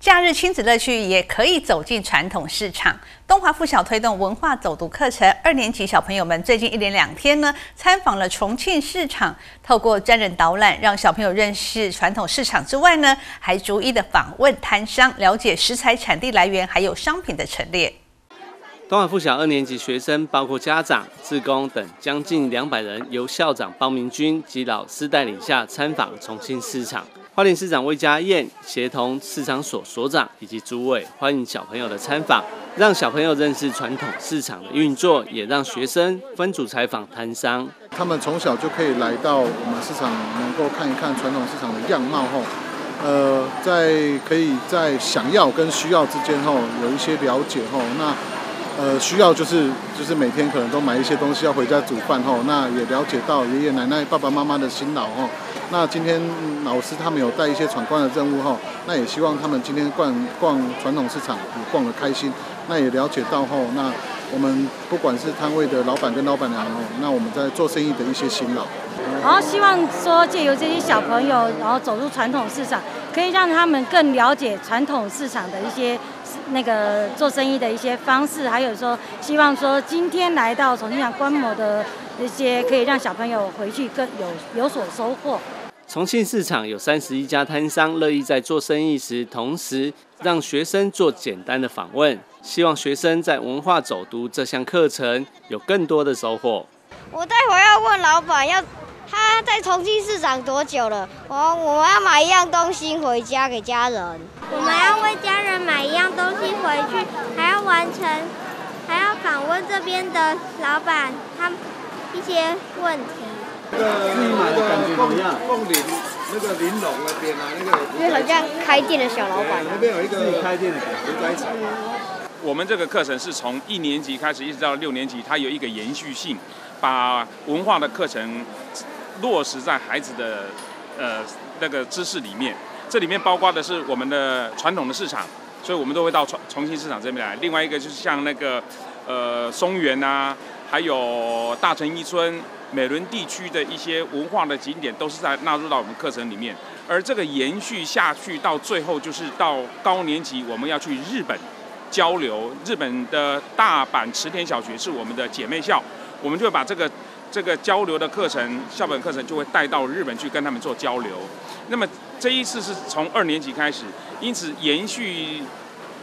假日亲子乐趣也可以走进传统市场。东华附小推动文化走读课程，二年级小朋友们最近一连两天呢，参访了重庆市场，透过专人导览，让小朋友认识传统市场之外呢，还逐一的访问摊商，了解食材产地来源，还有商品的陈列。东华附小二年级学生，包括家长、志工等将近两百人，由校长包明君及老师带领下参访重庆市场。花莲市长魏家燕协同市场所所长以及诸位欢迎小朋友的参访，让小朋友认识传统市场的运作，也让学生分组采访摊商。他们从小就可以来到我们市场，能够看一看传统市场的样貌后，呃，在可以在想要跟需要之间后有一些了解后，那呃需要就是就是每天可能都买一些东西要回家煮饭后，那也了解到爷爷奶奶爸爸妈妈的辛劳哦。那今天老师他们有带一些闯关的任务后，那也希望他们今天逛逛传统市场也逛得开心。那也了解到后，那我们不管是摊位的老板跟老板娘哦，那我们在做生意的一些辛劳。然后希望说借由这些小朋友，然后走入传统市场，可以让他们更了解传统市场的一些那个做生意的一些方式，还有说希望说今天来到重庆港观摩的一些，可以让小朋友回去更有有所收获。重庆市场有三十一家摊商乐意在做生意时，同时让学生做简单的访问，希望学生在文化走读这项课程有更多的收获。我待会要问老板，要他在重庆市场多久了？我我们要买一样东西回家给家人。我们要为家人买一样东西回去，还要完成，还要访问这边的老板他一些问题。自己买的感觉怎么样？凤林那个玲珑那边啊，那个因为好像开店的小老板。那边有一个自己开店的感觉。我们这个课程是从一年级开始一直到六年级，它有一个延续性，把文化的课程落实在孩子的呃那个知识里面。这里面包括的是我们的传统的市场，所以我们都会到重重庆市场这边来。另外一个就是像那个呃松原啊，还有大成一村。美伦地区的一些文化的景点都是在纳入到我们课程里面，而这个延续下去到最后就是到高年级，我们要去日本交流。日本的大阪池田小学是我们的姐妹校，我们就把这个这个交流的课程、校本课程就会带到日本去跟他们做交流。那么这一次是从二年级开始，因此延续。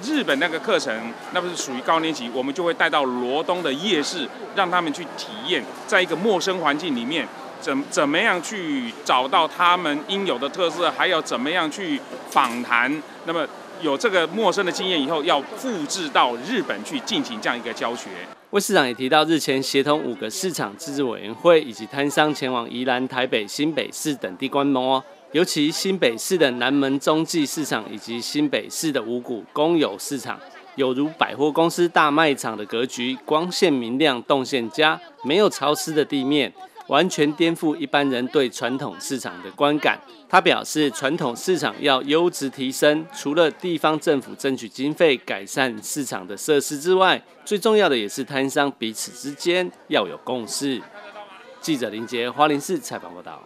日本那个课程，那不是属于高年级，我们就会带到罗东的夜市，让他们去体验，在一个陌生环境里面，怎怎么样去找到他们应有的特色，还要怎么样去访谈。那么有这个陌生的经验以后，要复制到日本去进行这样一个教学。魏市长也提到，日前协同五个市场自治委员会以及摊商前往宜兰、台北、新北市等地观摩。尤其新北市的南门中继市场以及新北市的五股公有市场，有如百货公司大卖场的格局，光线明亮，动线佳，没有潮湿的地面，完全颠覆一般人对传统市场的观感。他表示，传统市场要优质提升，除了地方政府争取经费改善市场的设施之外，最重要的也是摊商彼此之间要有共识。记者林杰，花林市采访报道。